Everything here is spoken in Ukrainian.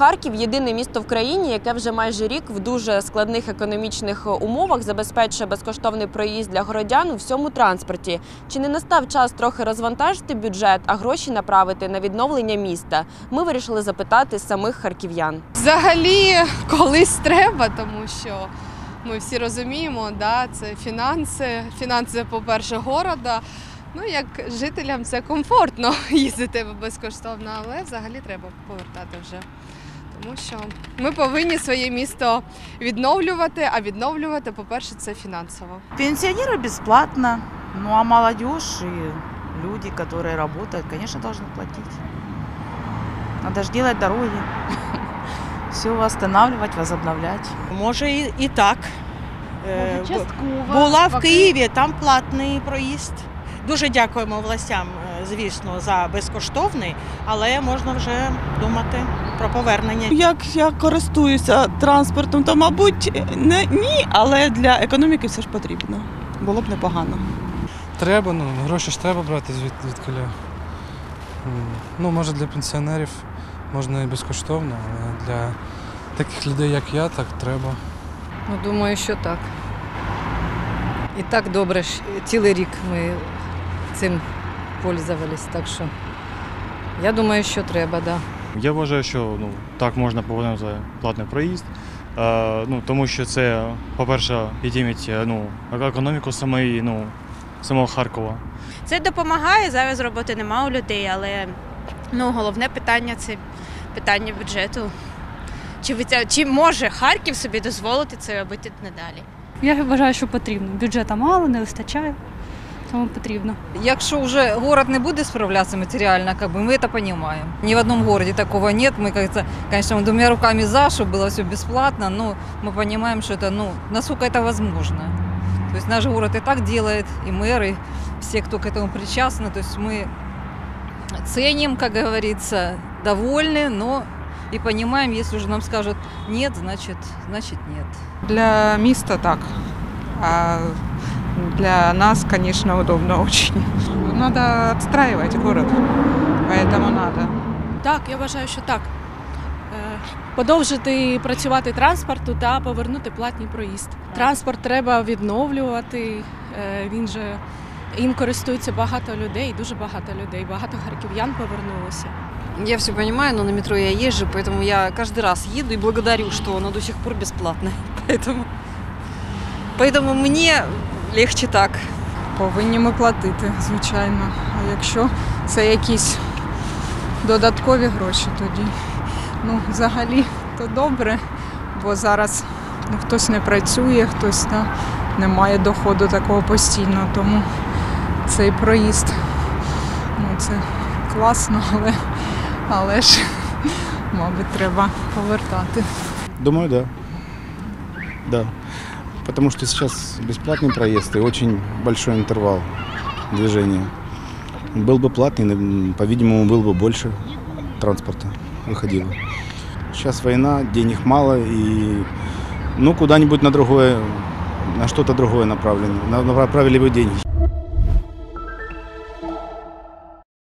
Харків єдине місто в країні, яке вже майже рік в дуже складних економічних умовах забезпечує безкоштовний проїзд для городян у всьому транспорті. Чи не настав час трохи розвантажити бюджет, а гроші направити на відновлення міста? Ми вирішили запитати самих харків'ян. Взагалі, колись треба, тому що ми всі розуміємо, да, це фінанси. Фінанси, по-перше, города. Ну, як жителям це комфортно їздити безкоштовно, але взагалі треба повертати вже. Тому що ми повинні своє місто відновлювати, а відновлювати, по-перше, це фінансово. Пенсионеры бесплатно, ну а молодежь и люди, которые работают, конечно, должны платить. Надо же делать дороги, все восстанавливать, возобновлять. Може і, і так. Е, бу- частково. Була в поки- Києві, там платний проїзд. Дуже дякуємо властям, е, звісно, за безкоштовний, але можна вже думати про повернення. Як я користуюся транспортом, то мабуть не ні, але для економіки все ж потрібно. Було б непогано. Треба, ну, гроші ж треба брати звід, звідкиля. Ну, може для пенсіонерів можна і безкоштовно, але для таких людей, як я, так треба. Ну, думаю, що так. І так добре, ж, цілий рік ми цим пользувались, так що я думаю, що треба, так. Да. Я вважаю, що ну, так можна повернути за платний проїзд, е, ну, тому що це, по-перше, підіймить е, ну, економіку самої, ну, самого Харкова. Це допомагає. Зараз роботи нема у людей, але ну, головне питання це питання бюджету. Чи, ви чи може Харків собі дозволити це робити надалі? Я вважаю, що потрібно. Бюджету мало, не вистачає, тому потрібно. Якщо вже город не буде справлятися матеріально, как бы, мы это понимаем. Ни в одном городе такого нет. Мы, как-то, конечно, двумя руками за, чтобы было все бесплатно, но мы понимаем, что это, ну, насколько это возможно. То есть наш город и так делает, и мэры, все, кто к этому причастны. То есть мы ценим, как говорится, довольны, но и понимаем, если уже нам скажут нет, значит, значит нет. Для міста так. А для нас, конечно, удобно очень. Надо отстраивать город, поэтому надо. Так, я вважаю, що так. Е, Подовжити працювати транспорту та повернути платний проїзд. Транспорт треба відновлювати. е, Він же їм користується багато людей, дуже багато людей. Багато харків'ян повернулося. Я все понимаю, но на метро я езжу, поэтому я каждый раз еду и благодарю, что оно до сих пор бесплатное. Поэтому, поэтому мне легче так. Повинні ми платити, звичайно. А якщо це якісь додаткові гроші, тоді ну, взагалі то добре, бо зараз ну, хтось не працює, хтось да, не має доходу такого постійного, тому цей проїзд ну, це класно, але, але ж, мабуть, треба повертати. Думаю, да. Да. Потому что сейчас бесплатный проезд и очень большой интервал движения. Был бы платный, по-видимому, было бы больше транспорта выходило. Сейчас война, денег мало и ну куда-нибудь на другое, на что-то другое направлено. На- Направили бы деньги.